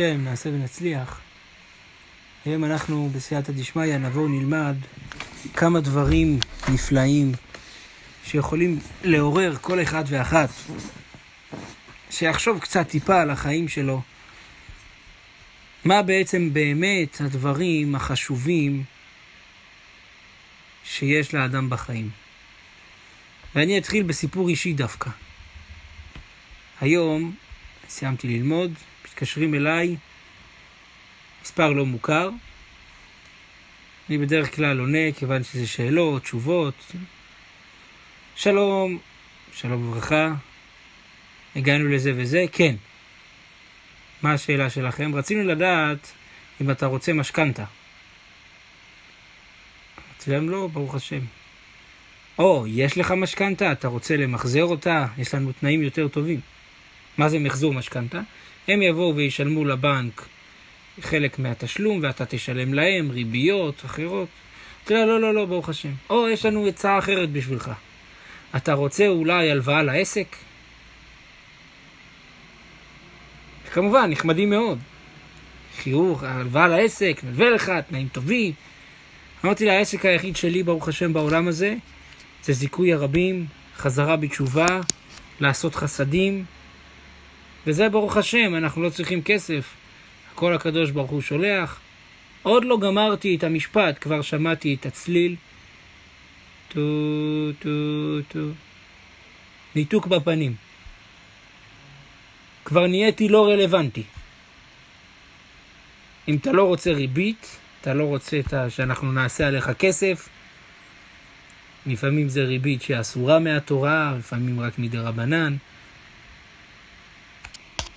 השם, נעשה ונצליח. היום אנחנו בסייעתא דשמיא נבוא ונלמד כמה דברים נפלאים שיכולים לעורר כל אחד ואחת, שיחשוב קצת טיפה על החיים שלו, מה בעצם באמת הדברים החשובים שיש לאדם בחיים. ואני אתחיל בסיפור אישי דווקא. היום סיימתי ללמוד, מתקשרים אליי, מספר לא מוכר. אני בדרך כלל עונה, כיוון שזה שאלות, תשובות. שלום, שלום וברכה, הגענו לזה וזה, כן. מה השאלה שלכם? רצינו לדעת אם אתה רוצה משכנתה. להם לא, ברוך השם. או, יש לך משכנתה, אתה רוצה למחזר אותה, יש לנו תנאים יותר טובים. מה זה מחזור משכנתה? הם יבואו וישלמו לבנק חלק מהתשלום ואתה תשלם להם ריביות אחרות. יודע, לא, לא, לא, ברוך השם. או, יש לנו עצה אחרת בשבילך. אתה רוצה אולי הלוואה לעסק? כמובן, נחמדים מאוד. חיוך, הלוואה לעסק, נלווה לך, תנאים טובים. אמרתי לה, העסק היחיד שלי, ברוך השם, בעולם הזה, זה זיכוי הרבים, חזרה בתשובה, לעשות חסדים, וזה ברוך השם, אנחנו לא צריכים כסף. הכל הקדוש ברוך הוא שולח. עוד לא גמרתי את המשפט, כבר שמעתי את הצליל. טו, טו, טו. ניתוק בפנים. כבר נהייתי לא רלוונטי. אם אתה לא רוצה ריבית, אתה לא רוצה את. שאנחנו נעשה עליך כסף, לפעמים זה ריבית שאסורה מהתורה, לפעמים רק מדי רבנן.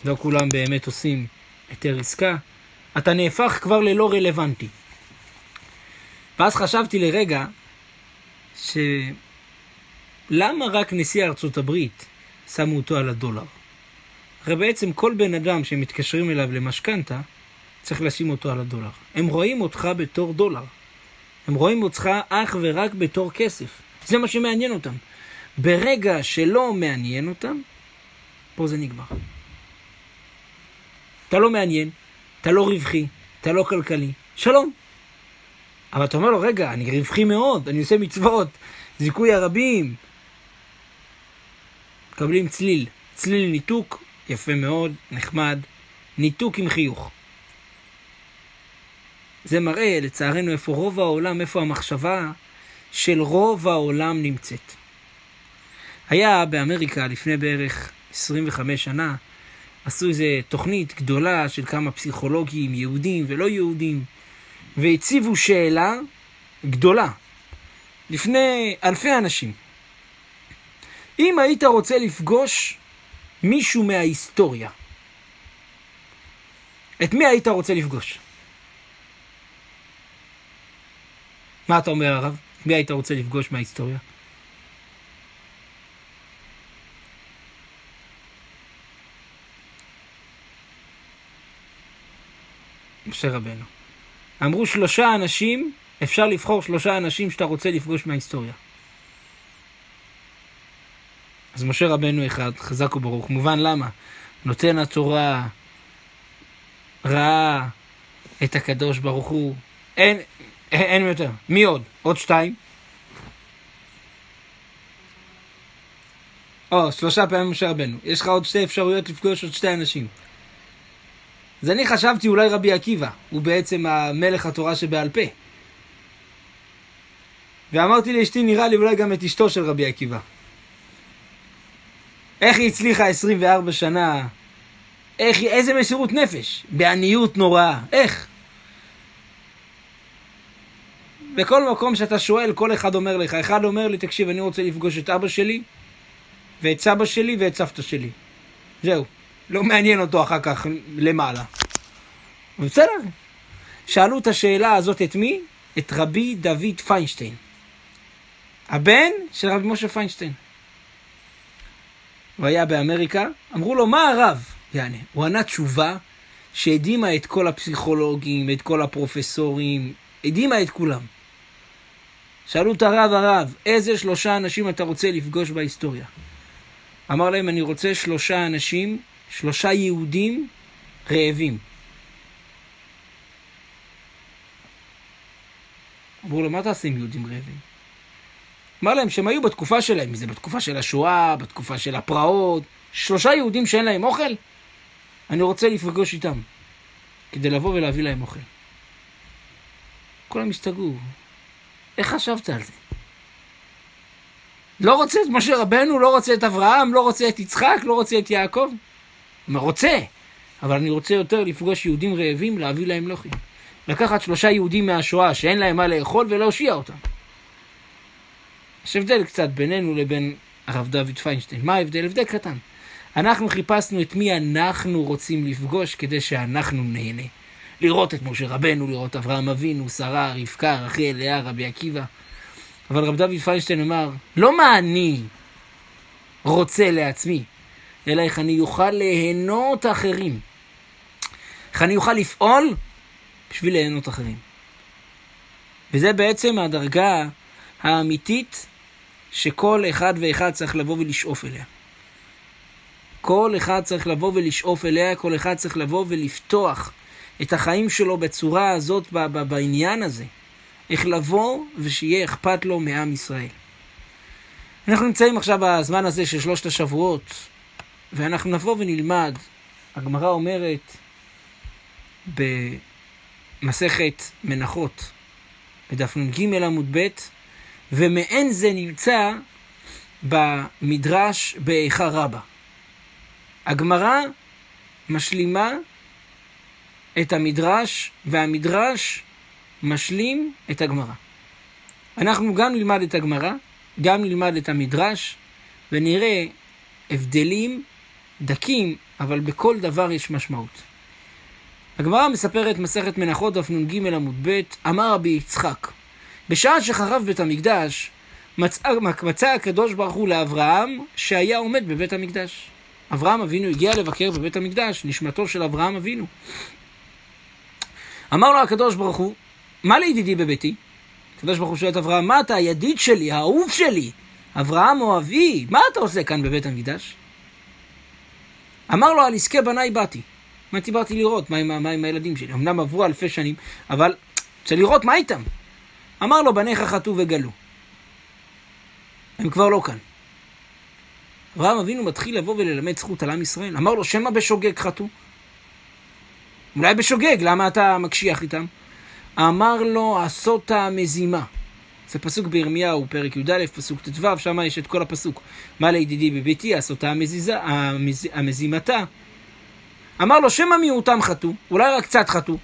לא כולם באמת עושים היתר עסקה, אתה נהפך כבר ללא רלוונטי. ואז חשבתי לרגע, שלמה רק נשיא ארצות הברית שמו אותו על הדולר? הרי בעצם כל בן אדם שמתקשרים אליו למשכנתה, צריך לשים אותו על הדולר. הם רואים אותך בתור דולר. הם רואים אותך אך ורק בתור כסף. זה מה שמעניין אותם. ברגע שלא מעניין אותם, פה זה נגמר. אתה לא מעניין, אתה לא רווחי, אתה לא כלכלי, שלום. אבל אתה אומר לו, רגע, אני רווחי מאוד, אני עושה מצוות, זיכוי הרבים. מקבלים צליל, צליל ניתוק, יפה מאוד, נחמד, ניתוק עם חיוך. זה מראה, לצערנו, איפה רוב העולם, איפה המחשבה של רוב העולם נמצאת. היה באמריקה לפני בערך 25 שנה, עשו איזו תוכנית גדולה של כמה פסיכולוגים, יהודים ולא יהודים, והציבו שאלה גדולה לפני אלפי אנשים. אם היית רוצה לפגוש מישהו מההיסטוריה, את מי היית רוצה לפגוש? מה אתה אומר, הרב? מי היית רוצה לפגוש מההיסטוריה? משה רבנו. אמרו שלושה אנשים, אפשר לבחור שלושה אנשים שאתה רוצה לפגוש מההיסטוריה. אז משה רבנו אחד, חזק וברוך. מובן למה? נותן התורה, ראה את הקדוש ברוך הוא. אין, אין יותר. מי עוד? עוד שתיים? או, שלושה פעמים משה רבנו. יש לך עוד שתי אפשרויות לפגוש עוד שתי אנשים. אז אני חשבתי אולי רבי עקיבא, הוא בעצם המלך התורה שבעל פה. ואמרתי לאשתי, נראה לי אולי גם את אשתו של רבי עקיבא. איך היא הצליחה 24 שנה, איך היא, איזה מסירות נפש, בעניות נוראה, איך? בכל מקום שאתה שואל, כל אחד אומר לך, אחד אומר לי, תקשיב, אני רוצה לפגוש את אבא שלי, ואת סבא שלי, ואת סבתא שלי. זהו. לא מעניין אותו אחר כך למעלה. בסדר. שאלו את השאלה הזאת את מי? את רבי דוד פיינשטיין. הבן של רבי משה פיינשטיין. הוא היה באמריקה, אמרו לו, מה הרב? יעני, הוא ענה תשובה שהדהימה את כל הפסיכולוגים, את כל הפרופסורים, הדהימה את כולם. שאלו את הרב, הרב, איזה שלושה אנשים אתה רוצה לפגוש בהיסטוריה? אמר להם, אני רוצה שלושה אנשים שלושה יהודים רעבים. אמרו לו, מה תעשה עם יהודים רעבים? אמר להם שהם היו בתקופה שלהם, אם זה בתקופה של השואה, בתקופה של הפרעות, שלושה יהודים שאין להם אוכל, אני רוצה לפגוש איתם, כדי לבוא ולהביא להם אוכל. כולם הסתגרו. איך חשבת על זה? לא רוצה את משה רבנו, לא רוצה את אברהם, לא רוצה את יצחק, לא רוצה את יעקב? רוצה, אבל אני רוצה יותר לפגוש יהודים רעבים, להביא להם לוחי. לקחת שלושה יהודים מהשואה שאין להם מה לאכול ולהושיע אותם. יש הבדל קצת בינינו לבין הרב דוד פיינשטיין. מה ההבדל? הבדל קטן. אנחנו חיפשנו את מי אנחנו רוצים לפגוש כדי שאנחנו נהנה. לראות את משה רבנו, לראות אברהם אבינו, שרה, רבקה, רחל, לאה, רבי עקיבא. אבל רב דוד פיינשטיין אמר, לא מה אני רוצה לעצמי, אלא איך אני אוכל ליהנות אחרים. איך אני אוכל לפעול בשביל ליהנות אחרים. וזה בעצם הדרגה האמיתית שכל אחד ואחד צריך לבוא ולשאוף אליה. כל אחד צריך לבוא ולשאוף אליה, כל אחד צריך לבוא ולפתוח את החיים שלו בצורה הזאת, בעניין הזה. איך לבוא ושיהיה אכפת לו מעם ישראל. אנחנו נמצאים עכשיו בזמן הזה של שלושת השבועות, ואנחנו נבוא ונלמד. הגמרא אומרת במסכת מנחות, בדף נ"ג עמוד ב', ומעין זה נמצא במדרש באיכה רבה. הגמרא משלימה את המדרש, והמדרש משלים את הגמרא. אנחנו גם נלמד את הגמרא, גם נלמד את המדרש, ונראה הבדלים דקים, אבל בכל דבר יש משמעות. הגמרא מספרת מסכת מנחות דף נ"ג עמוד ב', אמר רבי יצחק, בשעה שחרב בית המקדש, מצא, מצא הקדוש ברוך הוא לאברהם שהיה עומד בבית המקדש. אברהם אבינו הגיע לבקר בבית המקדש, נשמתו של אברהם אבינו. אמר לו הקדוש ברוך הוא, מה לידידי בביתי? הקדוש ברוך הוא שואל את אברהם, מה אתה הידיד שלי, האהוב שלי, אברהם אוהבי, מה אתה עושה כאן בבית המקדש? אמר לו, על עסקי בניי באתי. מה באתי לראות מה עם, מה עם הילדים שלי. אמנם עברו אלפי שנים, אבל רוצה לראות מה איתם. אמר לו, בניך חטאו וגלו. הם כבר לא כאן. אברהם אבינו מתחיל לבוא וללמד זכות על עם ישראל. אמר לו, שמא בשוגג חטאו. אולי בשוגג, למה אתה מקשיח איתם? אמר לו, עשות המזימה. זה פסוק בירמיהו, פרק י"א, פסוק ט"ו, שם יש את כל הפסוק. מה לידידי בביתי, עשותה המזיזה, המז... המזימתה. אמר לו, שמא מיעוטם חטאו, אולי רק קצת חטאו.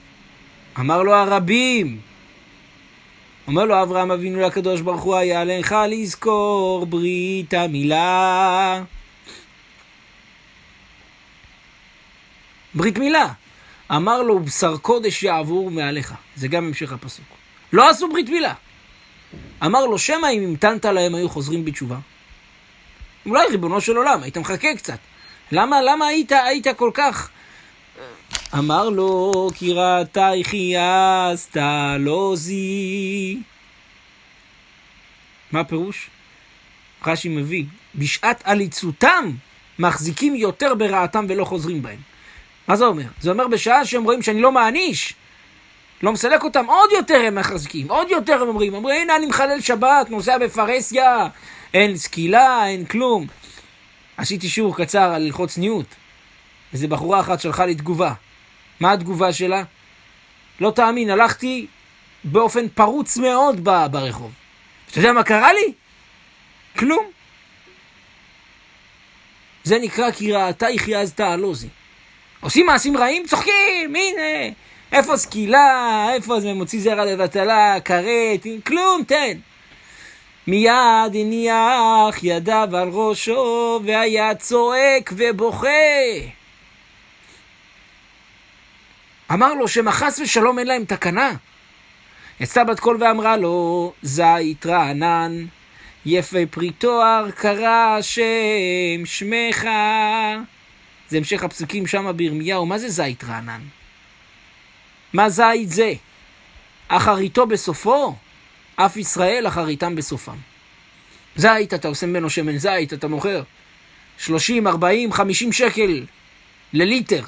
אמר לו, הרבים. אומר לו אברהם אבינו לקדוש ברוך הוא, היה לך לזכור ברית המילה. ברית מילה. אמר לו, בשר קודש יעבור מעליך. זה גם המשך הפסוק. לא עשו ברית מילה. אמר לו, שמא אם המתנת להם היו חוזרים בתשובה? אולי ריבונו של עולם, היית מחכה קצת. למה, למה היית, היית כל כך... אמר לו, כי ראתה חייסת לא זי. מה הפירוש? רש"י מביא, בשעת עליצותם מחזיקים יותר ברעתם ולא חוזרים בהם. מה זה אומר? זה אומר בשעה שהם רואים שאני לא מעניש, לא מסלק אותם, עוד יותר הם מחזיקים, עוד יותר הם אומרים, אומרים, הנה אני מחלל שבת, נוסע בפרהסיה, אין סקילה, אין כלום. עשיתי שיעור קצר על הלכות צניעות. איזה בחורה אחת שלחה לי תגובה. מה התגובה שלה? לא תאמין, הלכתי באופן פרוץ מאוד ברחוב. אתה יודע מה קרה לי? כלום. זה נקרא כי ראתה יחיה אז תעלוזי. עושים מעשים רעים, צוחקים, הנה, איפה סקילה, איפה זה מוציא זרע לבטלה, כרת, כלום, תן. מיד הניח ידיו על ראשו והיה צועק ובוכה. אמר לו שמא חס ושלום אין להם תקנה. יצאה בת קול ואמרה לו, זית רענן, יפה פרי תואר, קרא השם שמך. זה המשך הפסוקים שם בירמיהו, מה זה זית רענן? מה זית זה? אחריתו בסופו, אף ישראל אחריתם בסופם. זית, אתה עושה ממנו שמן זית, אתה מוכר 30, 40, 50 שקל לליטר.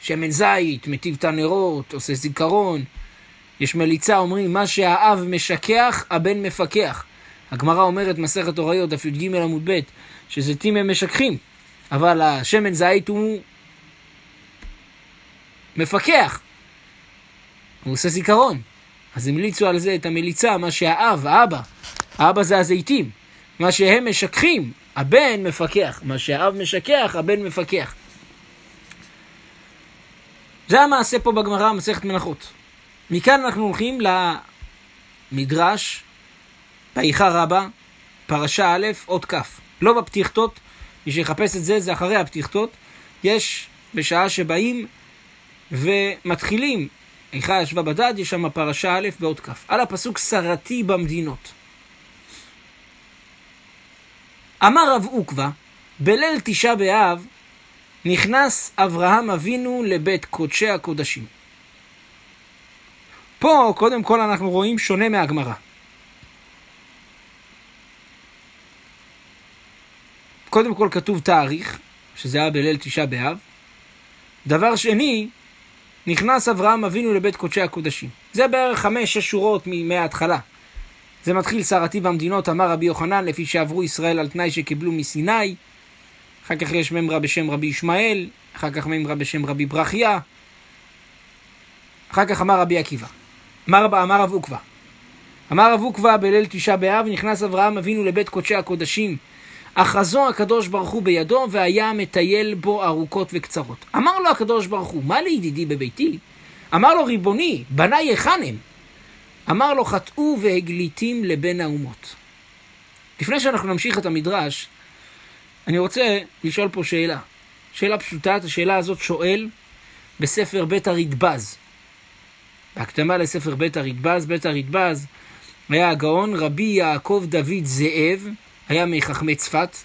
שמן זית, מטיב את הנרות, עושה זיכרון. יש מליצה, אומרים, מה שהאב משכח, הבן מפקח. הגמרא אומרת, מסכת הוריות, דף י"ג עמוד ב', שזיתים הם משככים, אבל השמן זית הוא מפקח. הוא עושה זיכרון. אז המליצו על זה את המליצה, מה שהאב, האבא, האבא זה הזיתים. מה שהם משככים, הבן מפקח. מה שהאב משכח, הבן מפקח. זה המעשה פה בגמרא, מסכת מנחות. מכאן אנחנו הולכים למדרש, באיכה רבה, פרשה א', אות כ'. לא בפתיחתות, מי שיחפש את זה, זה אחרי הפתיחתות. יש, בשעה שבאים ומתחילים, איכה ישבה בדד, יש שם פרשה א' באות כ'. על הפסוק שרתי במדינות. אמר רב עוקבא, בליל תשעה באב נכנס אברהם אבינו לבית קודשי הקודשים. פה, קודם כל, אנחנו רואים שונה מהגמרא. קודם כל כתוב תאריך, שזה היה בליל תשעה באב. דבר שני, נכנס אברהם אבינו לבית קודשי הקודשים. זה בערך חמש-שש שורות מההתחלה. זה מתחיל שרתי במדינות, אמר רבי יוחנן, לפי שעברו ישראל על תנאי שקיבלו מסיני. אחר כך יש ממרה בשם רבי ישמעאל, אחר כך ממרה בשם רבי ברכיה. אחר כך אמר רבי עקיבא. אמר, אמר רב עוקבא. אמר רב עוקבא בליל תשעה באב, נכנס אברהם אבינו לבית קודשי הקודשים. אחזו הקדוש ברוך הוא בידו, והיה מטייל בו ארוכות וקצרות. אמר לו הקדוש ברוך הוא, מה לידידי בביתי? אמר לו, ריבוני, בניי היכן הם? אמר לו, חטאו והגליתים לבין האומות. לפני שאנחנו נמשיך את המדרש, אני רוצה לשאול פה שאלה. שאלה פשוטה, את השאלה הזאת שואל בספר בית הרדב"ז. בהקדמה לספר בית הרדב"ז, בית הרדב"ז היה הגאון רבי יעקב דוד זאב, היה מחכמי צפת,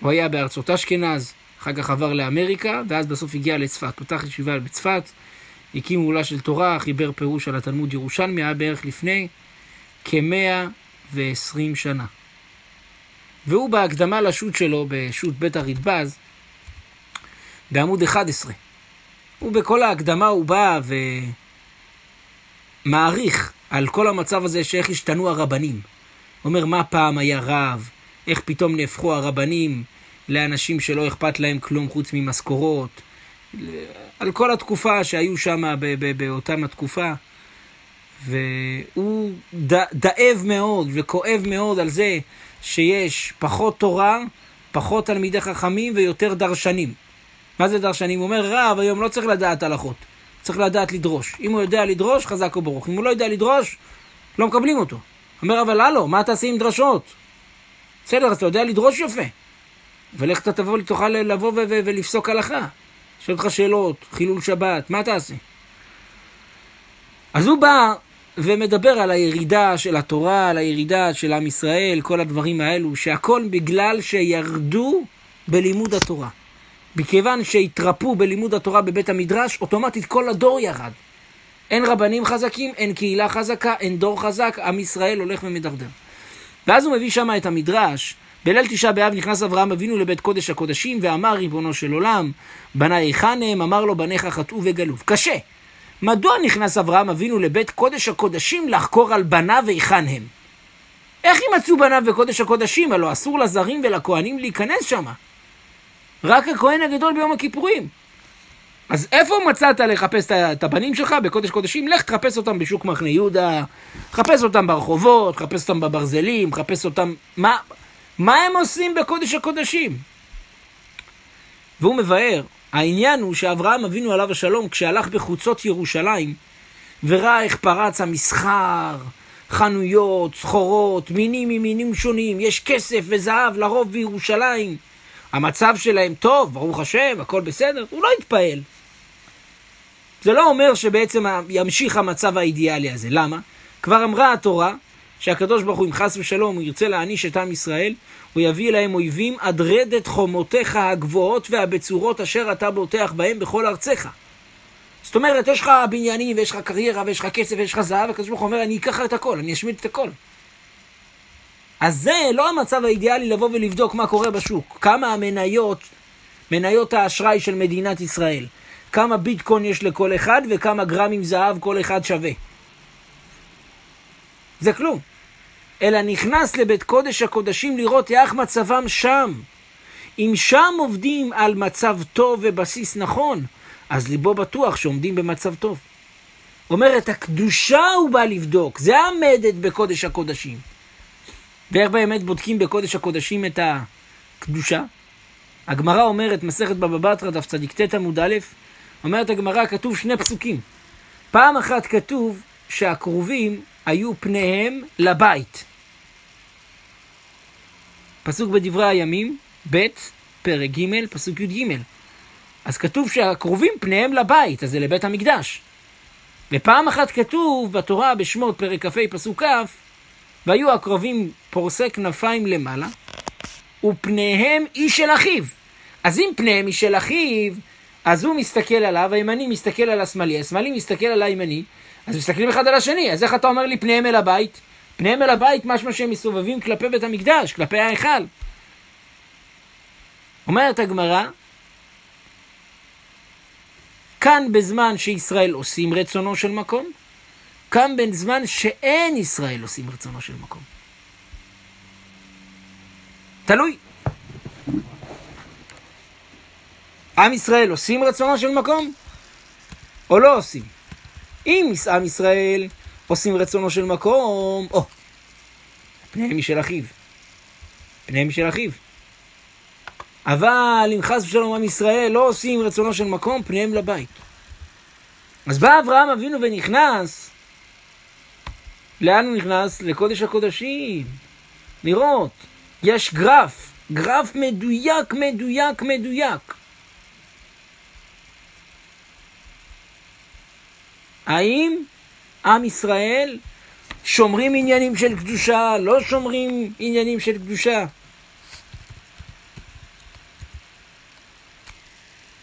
הוא היה בארצות אשכנז, אחר כך עבר לאמריקה, ואז בסוף הגיע לצפת. פתח ישיבה בצפת, הקים מעולה של תורה, חיבר פירוש על התלמוד ירושלמי, היה בערך לפני כמאה ועשרים שנה. והוא בהקדמה לשו"ת שלו, בשו"ת בית הרדב"ז, בעמוד 11. הוא בכל ההקדמה הוא בא ומעריך על כל המצב הזה שאיך השתנו הרבנים. אומר מה פעם היה רב, איך פתאום נהפכו הרבנים לאנשים שלא אכפת להם כלום חוץ ממשכורות, על כל התקופה שהיו שם באותם התקופה. והוא דאב מאוד וכואב מאוד על זה שיש פחות תורה, פחות תלמידי חכמים ויותר דרשנים. מה זה דרשנים? הוא אומר, רב היום לא צריך לדעת הלכות, צריך לדעת לדרוש. אם הוא יודע לדרוש, חזק וברוך. אם הוא לא יודע לדרוש, לא מקבלים אותו. אומר, אבל הלו, מה תעשה עם דרשות? בסדר, אתה יודע לדרוש יפה. ולך אתה תבוא, תוכל לבוא ו- ו- ולפסוק הלכה. שואל אותך שאלות, חילול שבת, מה תעשה? אז הוא בא ומדבר על הירידה של התורה, על הירידה של עם ישראל, כל הדברים האלו, שהכל בגלל שירדו בלימוד התורה. מכיוון שהתרפו בלימוד התורה בבית המדרש, אוטומטית כל הדור ירד. אין רבנים חזקים, אין קהילה חזקה, אין דור חזק, עם ישראל הולך ומדרדר. ואז הוא מביא שם את המדרש, בליל תשעה באב נכנס אברהם אבינו לבית קודש הקודשים, ואמר ריבונו של עולם, בניי היכן הם? אמר לו בניך חטאו וגלוב. קשה. מדוע נכנס אברהם אבינו לבית קודש הקודשים לחקור על בניו היכן הם? איך יימצאו בניו בקודש הקודשים? הלא אסור לזרים ולכהנים להיכנס שמה. רק הכהן הגדול ביום הכיפורים. אז איפה מצאת לחפש את הבנים שלך בקודש קודשים? לך תחפש אותם בשוק מחנה יהודה, חפש אותם ברחובות, חפש אותם בברזלים, חפש אותם... מה, מה הם עושים בקודש הקודשים? והוא מבאר, העניין הוא שאברהם אבינו עליו השלום, כשהלך בחוצות ירושלים, וראה איך פרץ המסחר, חנויות, סחורות, מינים ממינים שונים, יש כסף וזהב לרוב בירושלים. המצב שלהם טוב, ברוך השם, הכל בסדר, הוא לא התפעל. זה לא אומר שבעצם ימשיך המצב האידיאלי הזה. למה? כבר אמרה התורה שהקדוש ברוך הוא, אם חס ושלום, הוא ירצה להעניש את עם ישראל, הוא יביא להם אויבים עד רדת חומותיך הגבוהות והבצורות אשר אתה בוטח בהם בכל ארציך. זאת אומרת, יש לך בניינים ויש לך קריירה ויש לך כסף ויש לך זהב, הקדוש ברוך הוא אומר, אני אקח את הכל, אני אשמיד את הכל. אז זה לא המצב האידיאלי לבוא ולבדוק מה קורה בשוק. כמה המניות, מניות האשראי של מדינת ישראל, כמה ביטקוין יש לכל אחד וכמה גרמים זהב כל אחד שווה. זה כלום. אלא נכנס לבית קודש הקודשים לראות איך מצבם שם. אם שם עובדים על מצב טוב ובסיס נכון, אז ליבו בטוח שעומדים במצב טוב. אומרת, הקדושה הוא בא לבדוק, זה המדד בקודש הקודשים. ואיך באמת בודקים בקודש הקודשים את הקדושה? הגמרא אומרת, מסכת בבא בתרא, דף צ"ט עמוד א', אומרת הגמרא, כתוב שני פסוקים. פעם אחת כתוב שהקרובים היו פניהם לבית. פסוק בדברי הימים, ב', פרק ג', פסוק י"ג. אז כתוב שהקרובים פניהם לבית, אז זה לבית המקדש. ופעם אחת כתוב בתורה בשמות פרק כ"ה פסוק כ', והיו הקרובים פורסי כנפיים למעלה, ופניהם איש של אחיו. אז אם פניהם איש של אחיו, אז הוא מסתכל עליו, הימני מסתכל על השמאלי, השמאלי מסתכל על הימני, אז מסתכלים אחד על השני, אז איך אתה אומר לי פניהם אל הבית? פניהם אל הבית משמע שהם מסובבים כלפי בית המקדש, כלפי ההיכל. אומרת הגמרא, כאן בזמן שישראל עושים רצונו של מקום, כאן בזמן שאין ישראל עושים רצונו של מקום. תלוי. עם ישראל עושים רצונו של מקום, או לא עושים? אם עם ישראל עושים רצונו של מקום, או, פניהם משל אחיו. פניהם משל אחיו. אבל אם חס ושלום עם ישראל לא עושים רצונו של מקום, פניהם לבית. אז בא אברהם אבינו ונכנס, לאן הוא נכנס? לקודש הקודשים. לראות, יש גרף, גרף מדויק, מדויק, מדויק. האם עם ישראל שומרים עניינים של קדושה, לא שומרים עניינים של קדושה?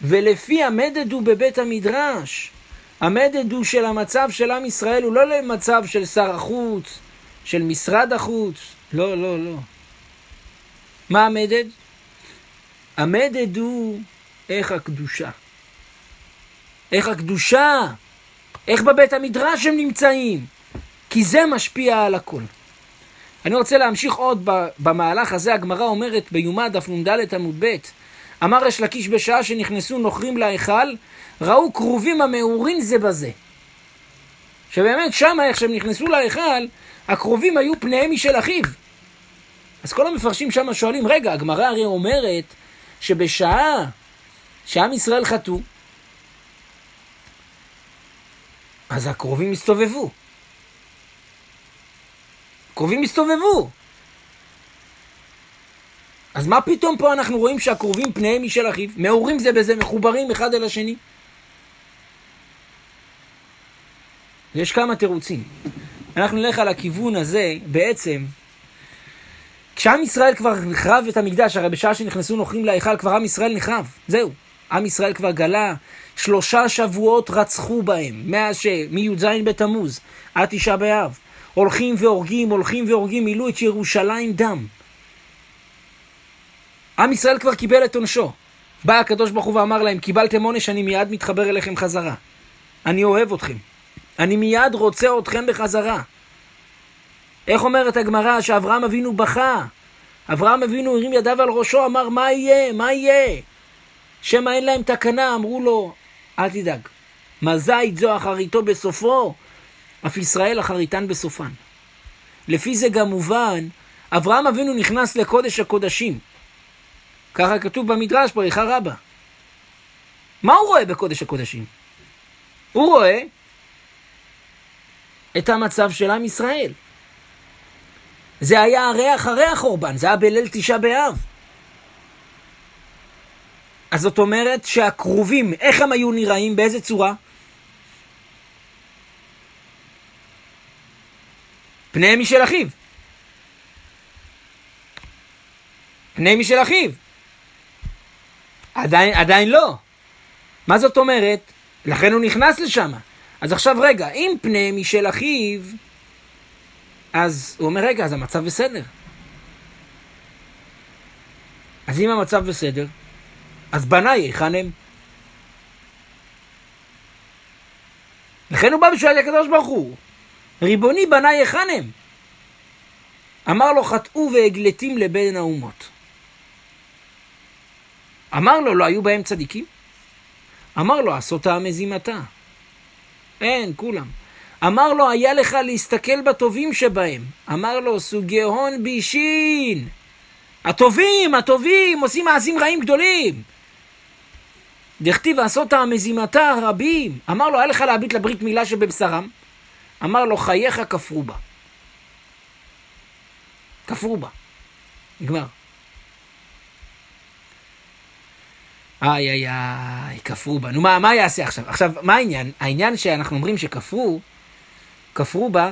ולפי המדד הוא בבית המדרש. המדד הוא של המצב של עם ישראל, הוא לא למצב של שר החוץ, של משרד החוץ. לא, לא, לא. מה המדד? המדד הוא איך הקדושה. איך הקדושה, איך בבית המדרש הם נמצאים, כי זה משפיע על הכל. אני רוצה להמשיך עוד במהלך הזה, הגמרא אומרת ביומא דף נ"ד עמוד ב', אמר יש לקיש בשעה שנכנסו נוכרים להיכל, ראו כרובים המעורים זה בזה. שבאמת שם, איך שהם נכנסו להיכל, הכרובים היו פניהם משל אחיו. אז כל המפרשים שם שואלים, רגע, הגמרא הרי אומרת שבשעה שעם ישראל חטאו, אז הקרובים הסתובבו. הקרובים הסתובבו. אז מה פתאום פה אנחנו רואים שהקרובים פניהם משל אחיו? מעורים זה בזה, מחוברים אחד אל השני. יש כמה תירוצים. אנחנו נלך על הכיוון הזה, בעצם, כשעם ישראל כבר נחרב את המקדש, הרי בשעה שנכנסו נוכרים להיכל, כבר עם ישראל נחרב, זהו. עם ישראל כבר גלה, שלושה שבועות רצחו בהם, מאז ש... מי"ז בתמוז עד תשעה באב. הולכים והורגים, הולכים והורגים, מילאו את ירושלים דם. עם ישראל כבר קיבל את עונשו. בא הקדוש ברוך הוא ואמר להם, קיבלתם עונש, אני מיד מתחבר אליכם חזרה. אני אוהב אתכם. אני מיד רוצה אתכם בחזרה. איך אומרת הגמרא שאברהם אבינו בכה? אברהם אבינו הרים ידיו על ראשו, אמר, מה יהיה? מה יהיה? שמא אין להם תקנה, אמרו לו, אל תדאג. מה זית זו אחריתו בסופו, אף ישראל אחריתן בסופן. לפי זה גם מובן, אברהם אבינו נכנס לקודש הקודשים. ככה כתוב במדרש בריחה רבה. מה הוא רואה בקודש הקודשים? הוא רואה את המצב של עם ישראל. זה היה הרי אחרי החורבן, זה היה בליל תשעה באב. אז זאת אומרת שהכרובים, איך הם היו נראים? באיזה צורה? פניהם משל אחיו. פניהם משל אחיו. עדיין, עדיין לא. מה זאת אומרת? לכן הוא נכנס לשם. אז עכשיו רגע, אם פני משל אחיו, אז הוא אומר, רגע, אז המצב בסדר. אז אם המצב בסדר, אז בניי היכן הם? לכן הוא בא בשביל הקדוש ברוך הוא. ריבוני בניי היכן הם? אמר לו חטאו והגלתים לבין האומות. אמר לו, לא היו בהם צדיקים? אמר לו, עשותה מזימתה. אין, כולם. אמר לו, היה לך להסתכל בטובים שבהם. אמר לו, סוגי הון בישין. הטובים, הטובים, עושים מעשים רעים גדולים. דכתיב עשות המזימתה הרבים. אמר לו, היה לך להביט לברית מילה שבבשרם? אמר לו, חייך כפרו בה. כפרו בה. נגמר. איי איי איי, כפרו בה. נו, מה, מה יעשה עכשיו? עכשיו, מה העניין? העניין שאנחנו אומרים שכפרו, כפרו בה,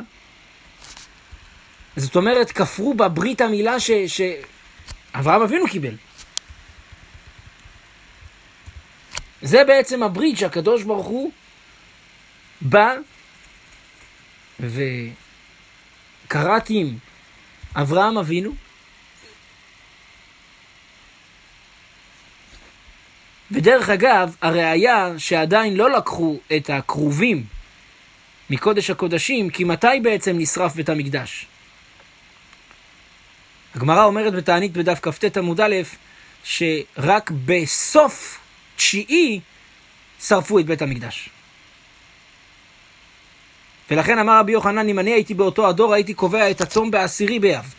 זאת אומרת, כפרו בה ברית המילה ש... שאברהם אבינו קיבל. זה בעצם הברית שהקדוש ברוך הוא בא וקראתי עם אברהם אבינו, ודרך אגב, הראיה שעדיין לא לקחו את הכרובים מקודש הקודשים, כי מתי בעצם נשרף בית המקדש? הגמרא אומרת בתענית בדף כ"ט עמוד א', שרק בסוף תשיעי שרפו את בית המקדש. ולכן אמר רבי יוחנן, אם אני הייתי באותו הדור, הייתי קובע את הצום בעשירי באב,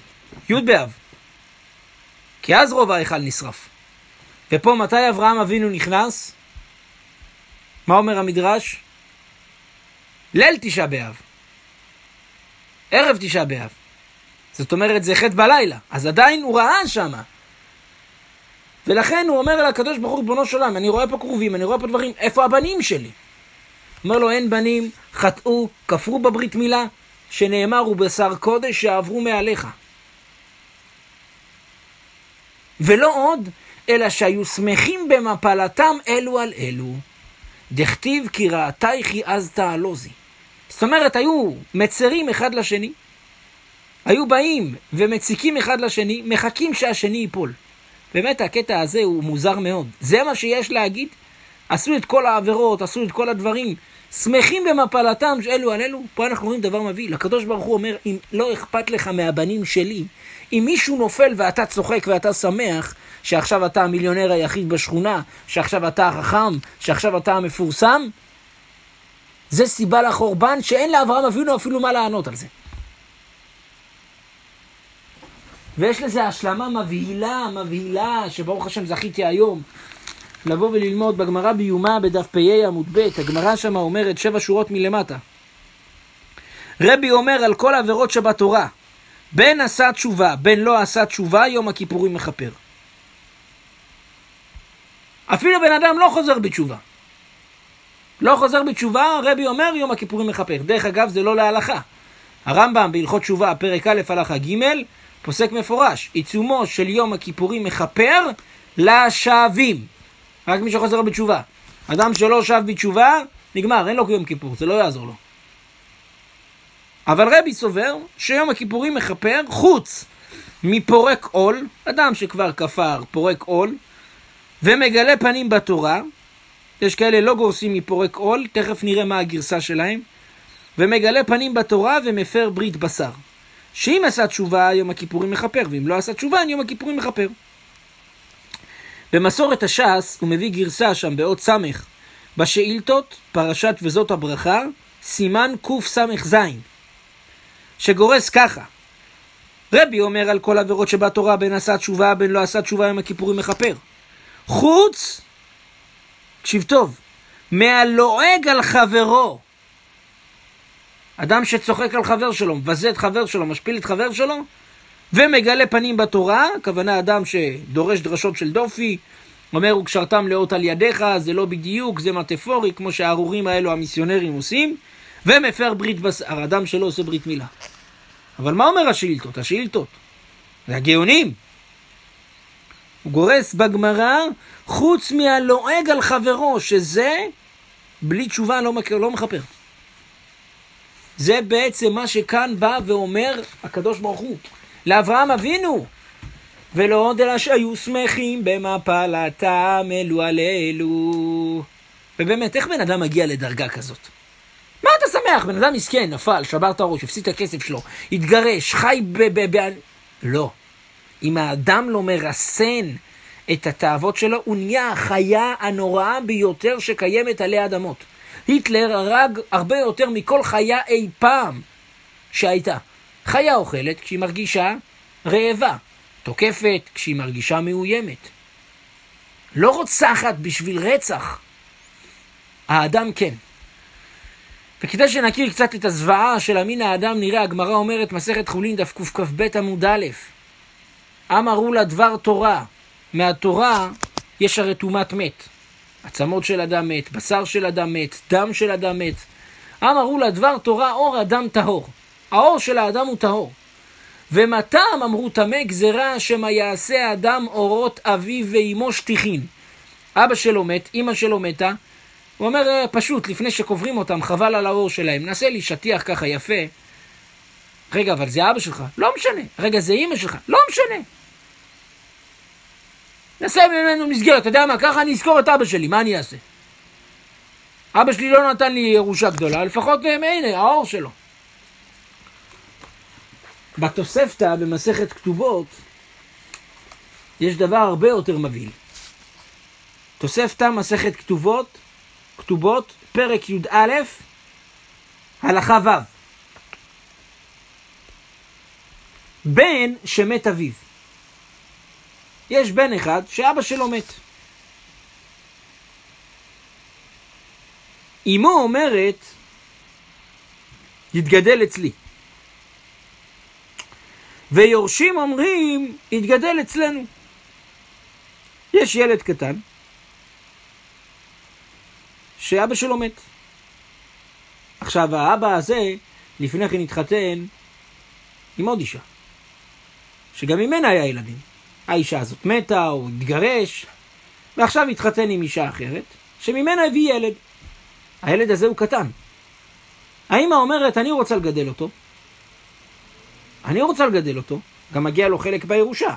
י' באב. כי אז רוב ההיכל נשרף. ופה מתי אברהם אבינו נכנס? מה אומר המדרש? ליל תשעה באב. ערב תשעה באב. זאת אומרת, זה חטא בלילה. אז עדיין הוא ראה שמה. ולכן הוא אומר אל הקדוש ברוך הוא, ריבונו של עולם, אני רואה פה כרובים, אני רואה פה דברים, איפה הבנים שלי? אומר לו, אין בנים, חטאו, כפרו בברית מילה, שנאמר, הוא בשר קודש שעברו מעליך. ולא עוד, אלא שהיו שמחים במפלתם אלו על אלו. דכתיב כי ראתייך אז תעלוזי. זאת אומרת, היו מצרים אחד לשני, היו באים ומציקים אחד לשני, מחכים שהשני ייפול. באמת הקטע הזה הוא מוזר מאוד. זה מה שיש להגיד? עשו את כל העבירות, עשו את כל הדברים, שמחים במפלתם אלו על אלו. פה אנחנו רואים דבר מביא. לקדוש ברוך הוא אומר, אם לא אכפת לך מהבנים שלי, אם מישהו נופל ואתה צוחק ואתה שמח, שעכשיו אתה המיליונר היחיד בשכונה, שעכשיו אתה החכם, שעכשיו אתה המפורסם, זה סיבה לחורבן שאין לאברהם אבינו אפילו מה לענות על זה. ויש לזה השלמה מבהילה, מבהילה, שברוך השם זכיתי היום לבוא וללמוד בגמרא ביומה בדף פ"א עמוד ב', הגמרא שמה אומרת שבע שורות מלמטה. רבי אומר על כל העבירות שבתורה, בין עשה תשובה, בין לא עשה תשובה, יום הכיפורים מכפר. אפילו בן אדם לא חוזר בתשובה. לא חוזר בתשובה, רבי אומר יום הכיפורים מכפר. דרך אגב, זה לא להלכה. הרמב"ם בהלכות תשובה, פרק א', הלכה ג', פוסק מפורש, עיצומו של יום הכיפורים מכפר לשבים. רק מי שחוזר בתשובה. אדם שלא שב בתשובה, נגמר, אין לו יום כיפור, זה לא יעזור לו. אבל רבי סובר שיום הכיפורים מכפר חוץ מפורק עול, אדם שכבר כפר פורק עול, ומגלה פנים בתורה, יש כאלה לא גורסים מפורק עול, תכף נראה מה הגרסה שלהם, ומגלה פנים בתורה ומפר ברית בשר. שאם עשה תשובה, יום הכיפורים מכפר, ואם לא עשה תשובה, יום הכיפורים מכפר. במסורת הש"ס הוא מביא גרסה שם באות ס' בשאילתות, פרשת וזאת הברכה, סימן קס"ז, שגורס ככה: רבי אומר על כל עבירות שבתורה בין עשה תשובה בין לא עשה תשובה יום הכיפורים מכפר. חוץ, תקשיב טוב, מהלועג על חברו. אדם שצוחק על חבר שלו, מבזה את חבר שלו, משפיל את חבר שלו, ומגלה פנים בתורה, הכוונה אדם שדורש דרשות של דופי, אומר וקשרתם לאות על ידיך, זה לא בדיוק, זה מטאפורי, כמו שהארורים האלו המיסיונרים עושים, ומפר ברית בשר, אדם שלא עושה ברית מילה. אבל מה אומר השאילתות? השאילתות, זה הגאונים. הוא גורס בגמרא, חוץ מהלועג על חברו, שזה בלי תשובה לא, לא מכפר. זה בעצם מה שכאן בא ואומר הקדוש ברוך הוא לאברהם אבינו. ולא עוד אלא שהיו שמחים במפלתם אלו על אלו. ובאמת, איך בן אדם מגיע לדרגה כזאת? מה שמח, בן אדם מסכן, נפל, שבר את הראש, הפסיד את הכסף שלו, התגרש, חי ב... ב, ב לא. אם האדם לא מרסן את התאוות שלו, הוא נהיה החיה הנוראה ביותר שקיימת עלי אדמות. היטלר הרג הרבה יותר מכל חיה אי פעם שהייתה. חיה אוכלת כשהיא מרגישה רעבה, תוקפת כשהיא מרגישה מאוימת. לא רוצחת בשביל רצח. האדם כן. וכדי שנכיר קצת את הזוועה של המין האדם, נראה הגמרא אומרת, מסכת חולין דף קכ"ב עמוד א', אמרו לה דבר תורה, מהתורה יש הרי טומאת מת. עצמות של אדם מת, בשר של אדם מת, דם של אדם מת. אמרו לה דבר תורה אור אדם טהור. האור של האדם הוא טהור. ומתם אמרו טמא גזירה שמא יעשה האדם אורות אביו ואימו שטיחין. אבא שלו מת, אימא שלו מתה, הוא אומר אה, פשוט, לפני שקוברים אותם, חבל על האור שלהם, נעשה לי שטיח ככה יפה. רגע, אבל זה אבא שלך? לא משנה. רגע, זה אימא שלך? לא משנה. נעשה ממנו מסגרת, אתה יודע מה, ככה אני אזכור את אבא שלי, מה אני אעשה? אבא שלי לא נתן לי ירושה גדולה, לפחות הנה, האור שלו. בתוספתא, במסכת כתובות, יש דבר הרבה יותר מבהיל. תוספתא, מסכת כתובות, כתובות, פרק י"א, הלכה ו'. בן שמת אביו. יש בן אחד שאבא שלו מת. אמו אומרת, יתגדל אצלי. ויורשים אומרים, יתגדל אצלנו. יש ילד קטן, שאבא שלו מת. עכשיו, האבא הזה, לפני כן התחתן עם עוד אישה, שגם ממנה היה ילדים. האישה הזאת מתה, או התגרש, ועכשיו התחתן עם אישה אחרת, שממנה הביא ילד. הילד הזה הוא קטן. האמא אומרת, אני רוצה לגדל אותו. אני רוצה לגדל אותו, גם מגיע לו חלק בירושה.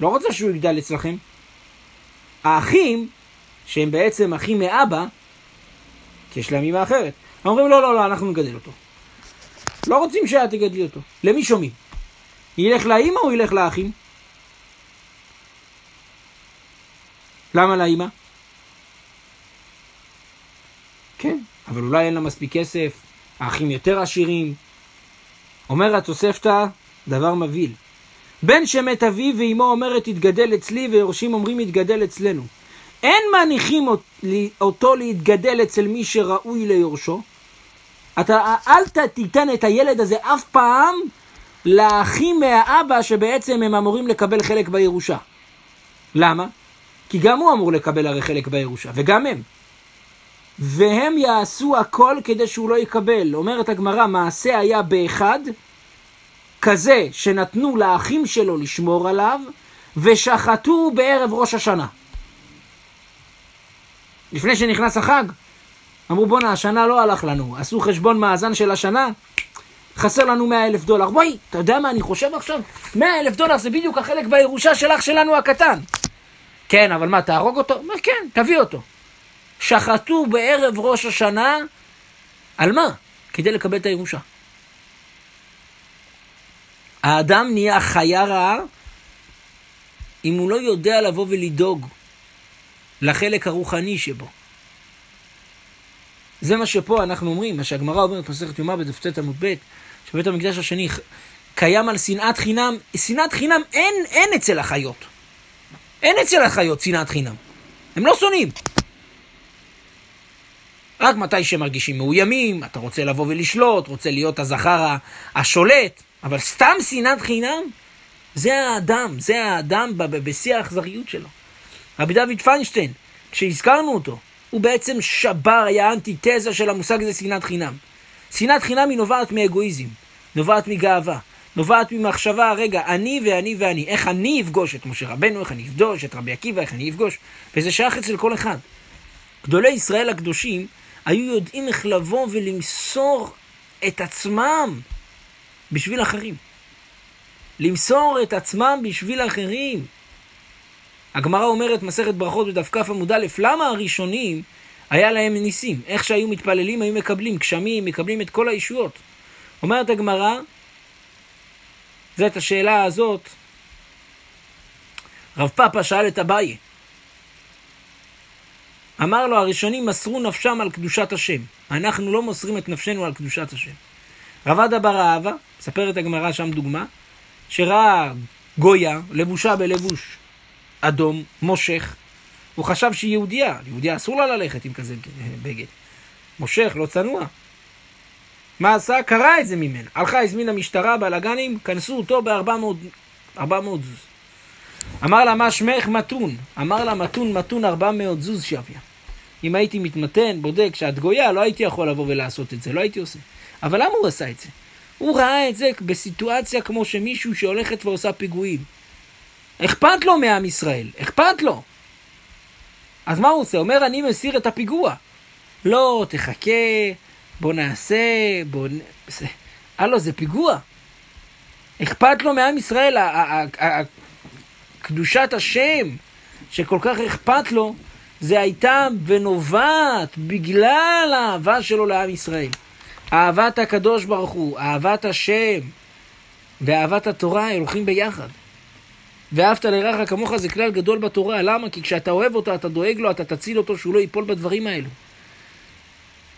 לא רוצה שהוא יגדל אצלכם. האחים, שהם בעצם אחים מאבא, כי יש להם אמא אחרת, אומרים לא, לא, לא, אנחנו נגדל אותו. לא רוצים שאת תגדלי אותו. למי שומעים? ילך לאמא או ילך לאחים? למה לאמא? כן, אבל אולי אין לה מספיק כסף, האחים יותר עשירים. אומר התוספתא דבר מבהיל. בן שמת אביו ואימו אומרת יתגדל אצלי ויורשים אומרים יתגדל אצלנו. אין מניחים אותו להתגדל אצל מי שראוי ליורשו. אתה אל תיתן את הילד הזה אף פעם לאחים מהאבא שבעצם הם אמורים לקבל חלק בירושה. למה? כי גם הוא אמור לקבל הרי חלק בירושה, וגם הם. והם יעשו הכל כדי שהוא לא יקבל. אומרת הגמרא, מעשה היה באחד, כזה שנתנו לאחים שלו לשמור עליו, ושחטו בערב ראש השנה. לפני שנכנס החג, אמרו בואנה, השנה לא הלך לנו, עשו חשבון מאזן של השנה, חסר לנו 100 אלף דולר. בואי, אתה יודע מה אני חושב עכשיו? 100 אלף דולר זה בדיוק החלק בירושה של אח שלנו הקטן. כן, אבל מה, תהרוג אותו? אומר, כן, תביא אותו. שחטו בערב ראש השנה, על מה? כדי לקבל את הירושה. האדם נהיה חיה רעה אם הוא לא יודע לבוא ולדאוג לחלק הרוחני שבו. זה מה שפה אנחנו אומרים, מה שהגמרא אומרת במסכת יומא בדף ט עמוד ב', שבית המקדש השני קיים על שנאת חינם, שנאת חינם אין, אין אצל החיות. אין אצל החיות שנאת חינם. הם לא שונאים. רק מתי שהם מרגישים מאוימים, אתה רוצה לבוא ולשלוט, רוצה להיות הזכר השולט, אבל סתם שנאת חינם, זה האדם, זה האדם בשיא האכזריות שלו. רבי דוד פיינשטיין, כשהזכרנו אותו, הוא בעצם שבר, היה אנטיתזה של המושג הזה שנאת חינם. שנאת חינם היא נובעת מאגואיזם, נובעת מגאווה, נובעת ממחשבה, רגע, אני ואני ואני, איך אני אפגוש את משה רבנו, איך אני אפגוש את רבי עקיבא, איך אני אפגוש, וזה שייך אצל כל אחד. גדולי ישראל הקדושים היו יודעים איך לבוא ולמסור את עצמם בשביל אחרים. למסור את עצמם בשביל אחרים. הגמרא אומרת, מסכת ברכות בדף כ עמוד א', למה הראשונים היה להם ניסים. איך שהיו מתפללים, היו מקבלים גשמים, מקבלים את כל הישויות. אומרת הגמרא, זה את השאלה הזאת, רב פאפה שאל את אביי. אמר לו, הראשונים מסרו נפשם על קדושת השם. אנחנו לא מוסרים את נפשנו על קדושת השם. רבדה בר אהבה, מספרת הגמרא שם דוגמה, שראה גויה, לבושה בלבוש אדום, מושך, הוא חשב שהיא יהודייה, יהודייה אסור לה ללכת עם כזה בגד. מושך, לא צנוע. מה עשה? קרא את זה ממנה. הלכה, הזמינה משטרה, בלאגנים, כנסו אותו ב-400 זוז. אמר לה, מה שמך? מתון. אמר לה, מתון, מתון, 400 זוז שביה. אם הייתי מתמתן, בודק שאת גויה, לא הייתי יכול לבוא ולעשות את זה, לא הייתי עושה. אבל למה הוא עשה את זה? הוא ראה את זה בסיטואציה כמו שמישהו שהולכת ועושה פיגועים. אכפת לו מעם ישראל, אכפת לו. אז מה הוא עושה? אומר, אני מסיר את הפיגוע. לא, תחכה, בוא נעשה, בוא... נ... הלו, זה פיגוע. אכפת לו מעם ישראל, קדושת השם, שכל כך אכפת לו, זה הייתה ונובעת בגלל האהבה שלו לעם ישראל. אהבת הקדוש ברוך הוא, אהבת השם ואהבת התורה הולכים ביחד. ואהבת לרעך כמוך זה כלל גדול בתורה. למה? כי כשאתה אוהב אותו, אתה דואג לו, אתה תציל אותו שהוא לא ייפול בדברים האלו.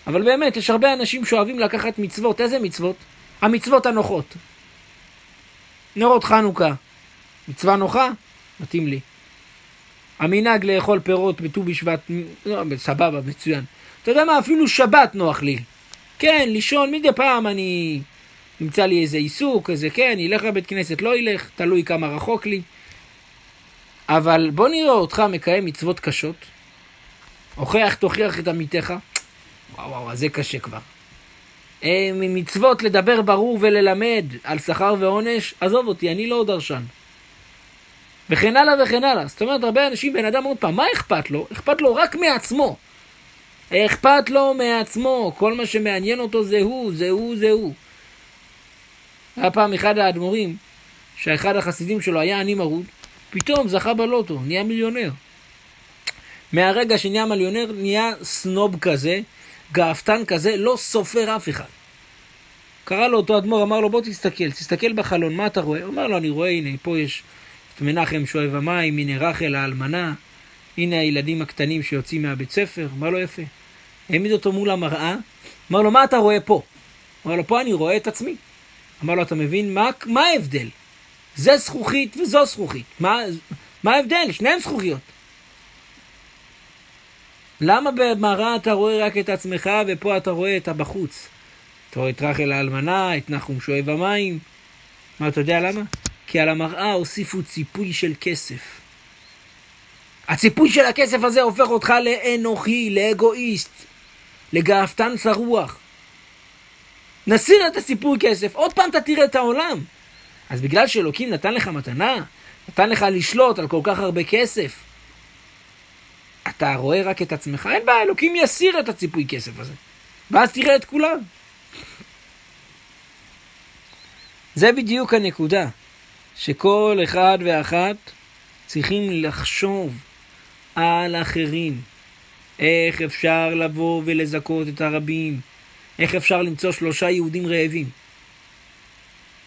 אבל באמת, יש הרבה אנשים שאוהבים לקחת מצוות. איזה מצוות? המצוות הנוחות. נרות חנוכה. מצווה נוחה? מתאים לי. המנהג לאכול פירות בט"ו בשבט, לא, סבבה, מצוין. אתה יודע מה, אפילו שבת נוח לי. כן, לישון, מדי פעם אני... נמצא לי איזה עיסוק, איזה כן, ילך לבית כנסת, לא ילך, תלוי כמה רחוק לי. אבל בוא נראה אותך מקיים מצוות קשות. הוכח תוכיח את עמיתך. וואו וואו, זה קשה כבר. אה, מצוות לדבר ברור וללמד על שכר ועונש, עזוב אותי, אני לא דרשן. וכן הלאה וכן הלאה. זאת אומרת, הרבה אנשים, בן אדם עוד פעם, מה אכפת לו? אכפת לו רק מעצמו. אכפת לו מעצמו, כל מה שמעניין אותו זה הוא, זה הוא, זה הוא. היה פעם אחד האדמו"רים, שאחד החסידים שלו היה עני מרוד, פתאום זכה בלוטו, נהיה מיליונר. מהרגע שנהיה מיליונר, נהיה סנוב כזה, גאוותן כזה, לא סופר אף אחד. קרא לו אותו אדמו"ר, אמר לו בוא תסתכל, תסתכל בחלון, מה אתה רואה? הוא אמר לו, אני רואה, הנה, פה יש את מנחם שואב המים, הנה רחל האלמנה, הנה הילדים הקטנים שיוצאים מהבית ספר, אמר לו יפה. העמיד אותו מול המראה, אמר לו, מה אתה רואה פה? אמר לו, פה אני רואה את עצמי. אמר לו, אתה מבין? מה, מה ההבדל? זה זכוכית וזו זכוכית. מה, מה ההבדל? שניהם זכוכיות. למה במראה אתה רואה רק את עצמך ופה אתה רואה את הבחוץ? אתה רואה את רחל האלמנה, את נחום שואב המים. מה, אתה יודע למה? כי על המראה הוסיפו ציפוי של כסף. הציפוי של הכסף הזה הופך אותך לאנוכי, לאגואיסט, לגאוותן צרוח. נסיר את הסיפור כסף, עוד פעם אתה תראה את העולם. אז בגלל שאלוקים נתן לך מתנה, נתן לך לשלוט על כל כך הרבה כסף, אתה רואה רק את עצמך, אין בעיה, אלוקים יסיר את הציפוי כסף הזה. ואז תראה את כולם. זה בדיוק הנקודה, שכל אחד ואחת צריכים לחשוב על אחרים. איך אפשר לבוא ולזכות את הרבים? איך אפשר למצוא שלושה יהודים רעבים?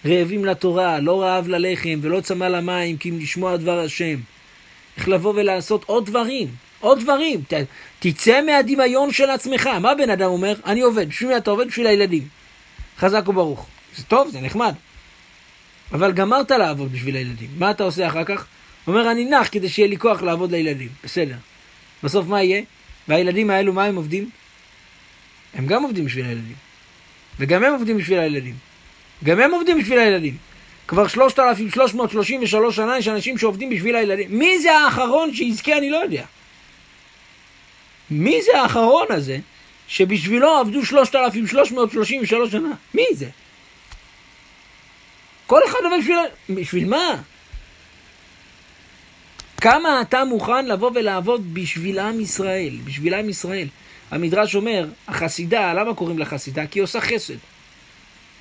רעבים לתורה, לא רעב ללחם ולא צמא למים כי אם לשמוע דבר השם. איך לבוא ולעשות עוד דברים, עוד דברים. ת, תצא מהדמיון של עצמך. מה בן אדם אומר? אני עובד. בשביל מי אתה עובד? בשביל הילדים. חזק וברוך. זה טוב, זה נחמד. אבל גמרת לעבוד בשביל הילדים. מה אתה עושה אחר כך? אומר, אני נח כדי שיהיה לי כוח לעבוד לילדים. בסדר. בסוף מה יהיה? והילדים האלו, מה הם עובדים? הם גם עובדים בשביל הילדים. וגם הם עובדים בשביל הילדים. גם הם עובדים בשביל הילדים. כבר 3,333 שנה יש אנשים שעובדים בשביל הילדים. מי זה האחרון שיזכה אני לא יודע. מי זה האחרון הזה שבשבילו עבדו 3,333 שנה? מי זה? כל אחד עובד בשביל... בשביל מה? כמה אתה מוכן לבוא ולעבוד בשביל עם ישראל, בשביל עם ישראל. המדרש אומר, החסידה, למה קוראים לה חסידה? כי היא עושה חסד.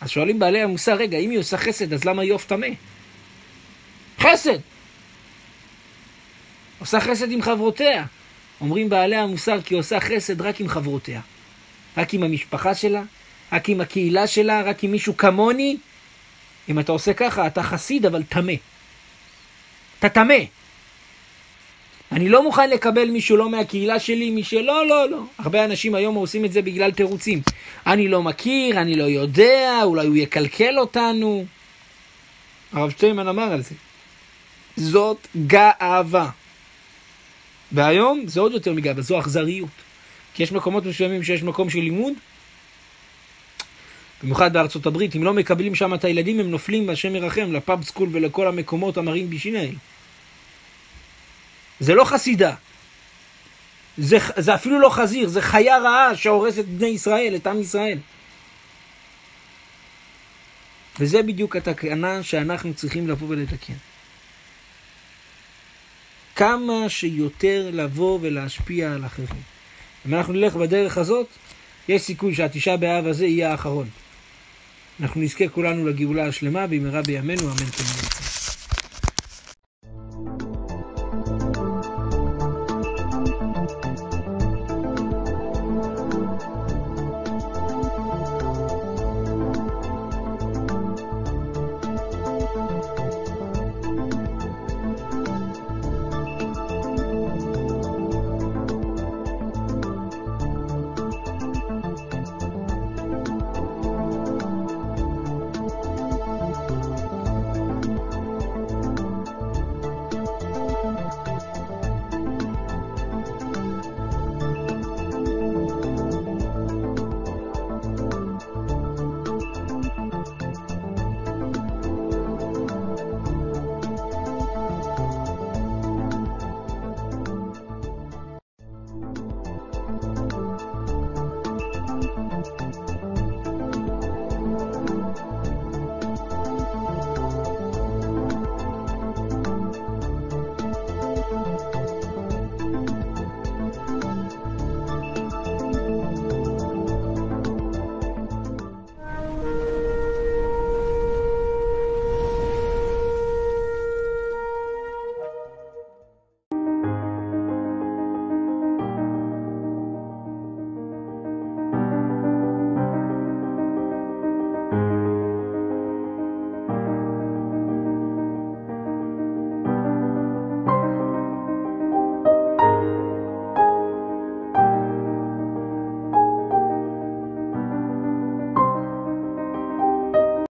אז שואלים בעלי המוסר, רגע, אם היא עושה חסד, אז למה עוף טמא? חסד! עושה חסד עם חברותיה. אומרים בעלי המוסר כי עושה חסד רק עם חברותיה. רק עם המשפחה שלה, רק עם הקהילה שלה, רק עם מישהו כמוני. אם אתה עושה ככה, אתה חסיד אבל טמא. אתה טמא. אני לא מוכן לקבל מישהו לא מהקהילה שלי, מי שלא, לא, לא. הרבה אנשים היום עושים את זה בגלל תירוצים. אני לא מכיר, אני לא יודע, אולי הוא יקלקל אותנו. הרב שטיימן אמר על זה. זאת גאווה. והיום זה עוד יותר מגאווה, זו אכזריות. כי יש מקומות מסוימים שיש מקום של לימוד, במיוחד בארצות הברית, אם לא מקבלים שם את הילדים, הם נופלים, השם ירחם, לפאב סקול ולכל המקומות המרים בשיני. זה לא חסידה. זה, זה אפילו לא חזיר, זה חיה רעה שהורסת בני ישראל, את עם ישראל. וזה בדיוק התקנה שאנחנו צריכים לבוא ולתקן. כמה שיותר לבוא ולהשפיע על אחרים. אם אנחנו נלך בדרך הזאת, יש סיכוי שהתשעה באב הזה יהיה האחרון. אנחנו נזכה כולנו לגאולה השלמה במהרה בימינו, אמן תמיד.